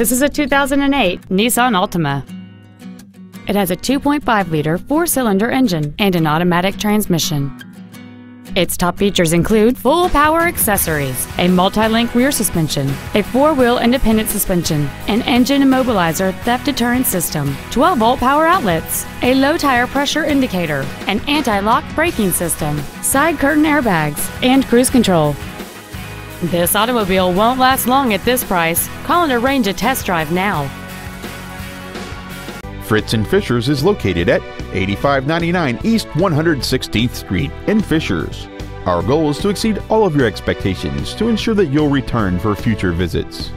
This is a 2008 Nissan Altima. It has a 2.5-liter four-cylinder engine and an automatic transmission. Its top features include full power accessories, a multi-link rear suspension, a four-wheel independent suspension, an engine immobilizer theft deterrent system, 12-volt power outlets, a low tire pressure indicator, an anti-lock braking system, side curtain airbags, and cruise control. This automobile won't last long at this price. Call and arrange a test drive now. Fritz in Fishers is located at 8599 East 116th Street in Fishers. Our goal is to exceed all of your expectations to ensure that you'll return for future visits.